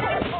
Yes!